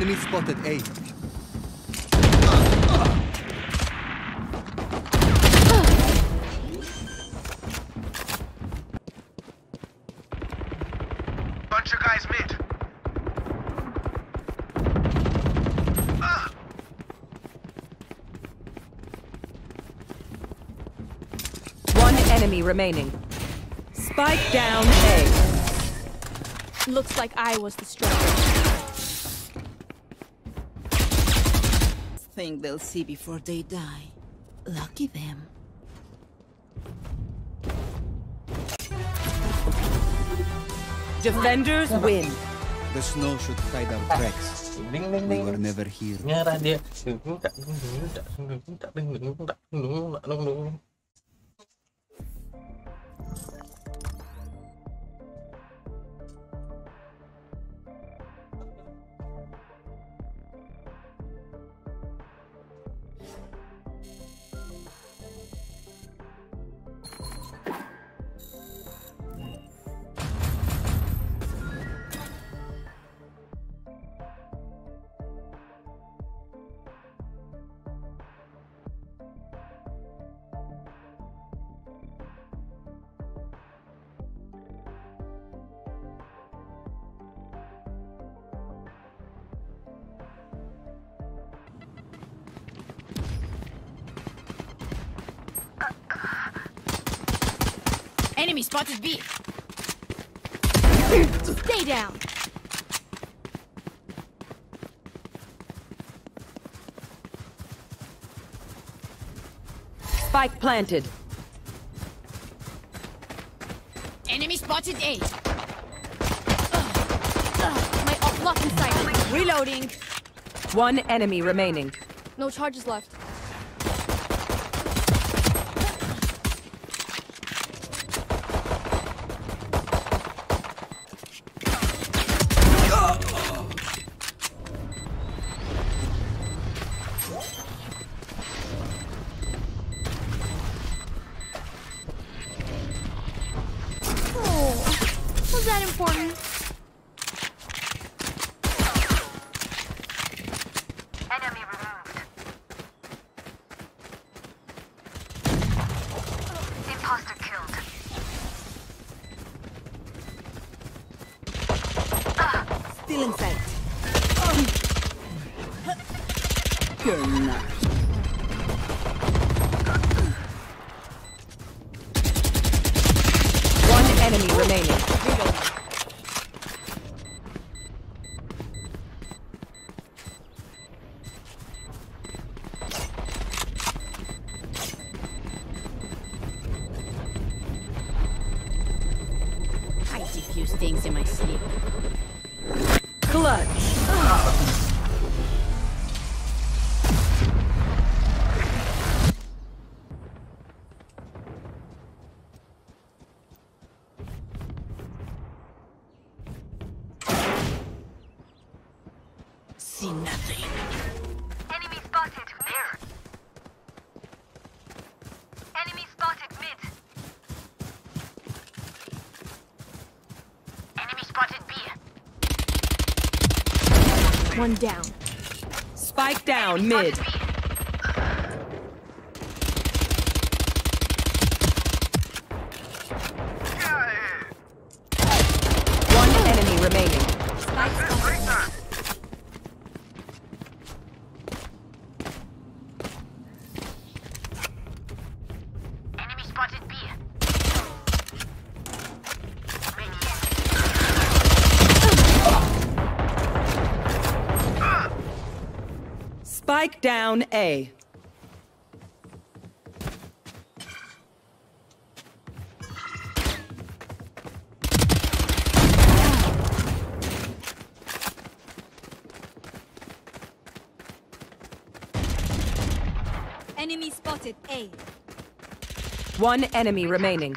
Enemy spotted A. Bunch of guys mid. One enemy remaining. Spike down A. Looks like I was the stronger. Think they'll see before they die. Lucky them. Defenders win. The snow should hide our tracks. Ding ding We were never here. Enemy spotted B. Stay down. Spike planted. Enemy spotted A. Ugh. Ugh, My op lock inside. Reloading. One enemy remaining. No charges left. Was that important? Remaining. Spotted B. One down. Spike down mid. One enemy remaining. Enemy spotted B. Spike down A. Enemy spotted A. One enemy remaining.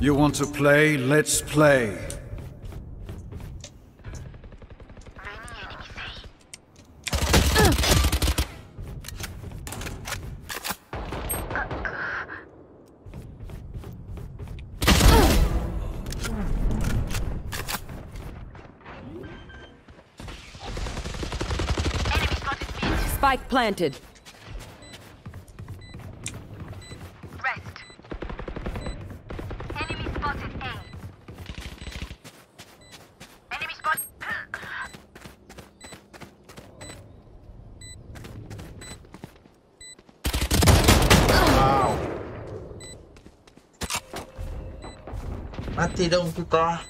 You want to play? Let's play. Spike planted. Mati dong kita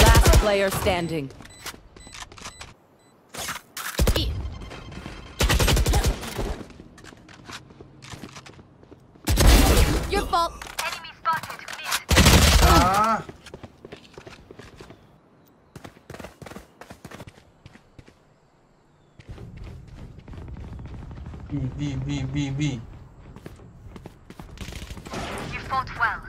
Last player standing. Your fault. Enemy spotted. Ah B B B B B You fought well.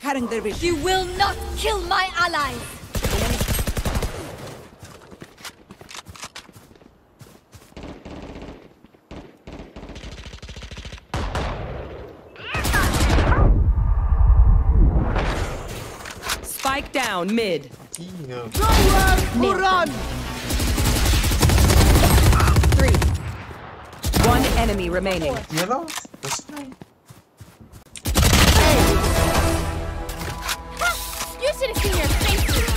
Cutting their vision. You will not kill my allies. Spike down mid. Iya Three. Enemy remaining. Iya lah Selesai You should have seen your faces.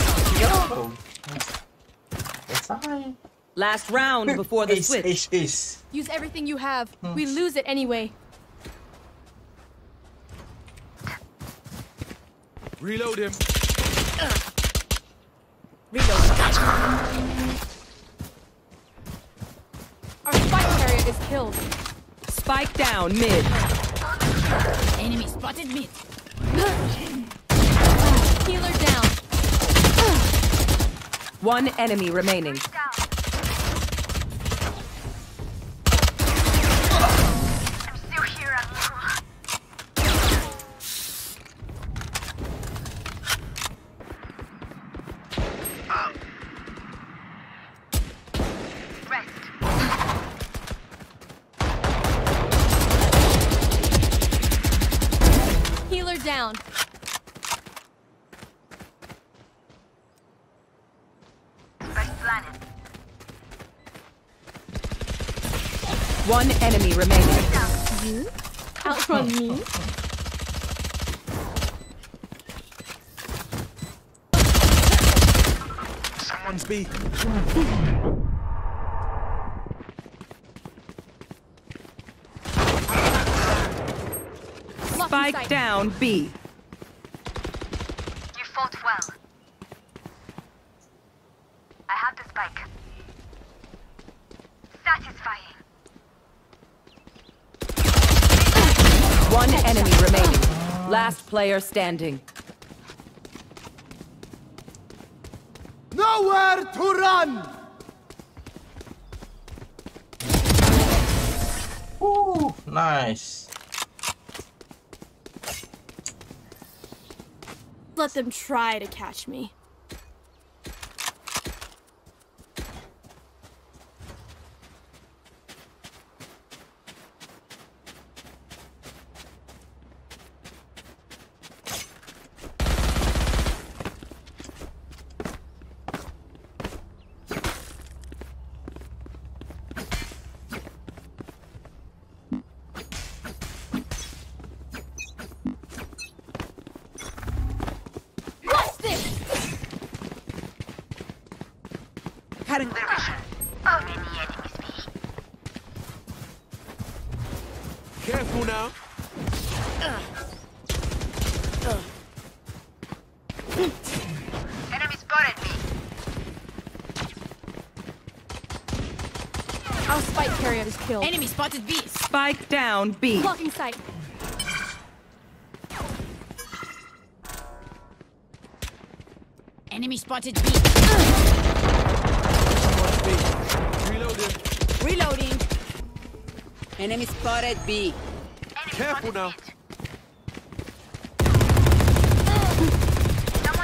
Oh. Selesai Last round before the Ace switch. ace ace Use everything you have. We lose it anyway. Reload him. Our spike is killed. Spike down mid. Enemy spotted mid. Healer down. One enemy remaining. One enemy remaining. Out from me. Someone's B. Spike down B. You fought well. I have the spike. Satisfying. One enemy remaining. Last player standing. Nowhere to run! Ooh, nice Let them try to catch me. Careful now. Enemy spotted me. Our spike carrier is killed. Enemy spotted B. Spike down B. Blocking sight. Enemy spotted B. B. Reload. Reloading. Enemy spotted B. Careful now.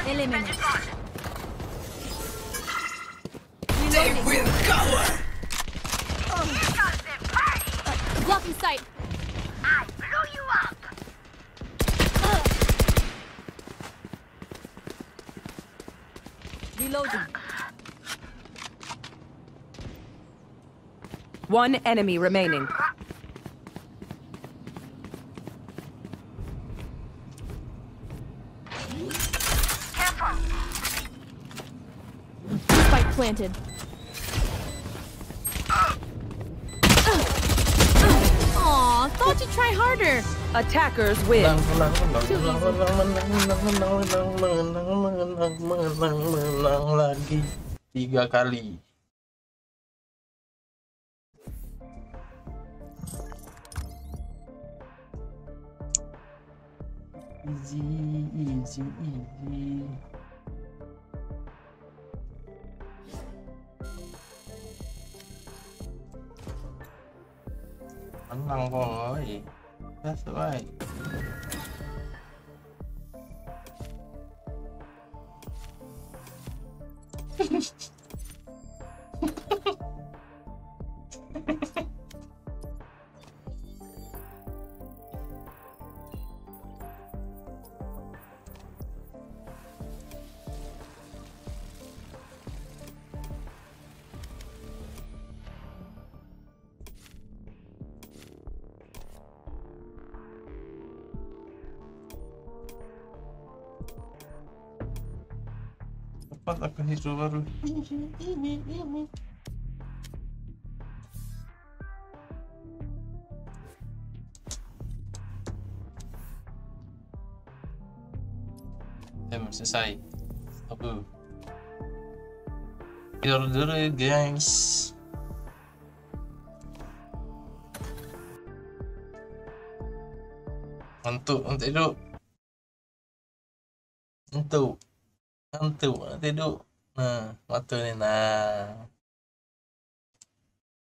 Eliminate. They will cower. Oh. Blocking sight. I blew you up. Uh. Reloading. One enemy remaining. planted. Aw, thought you'd try harder. Attackers win. Too. Tiga kali. Easy, easy, easy. มันบังบอย that's right cepat akan hijau baru. Damn, selesai. Abu Tidur dulu guys Untuk, untuk itu. Untuk hantu tidur. nah waktu ini nah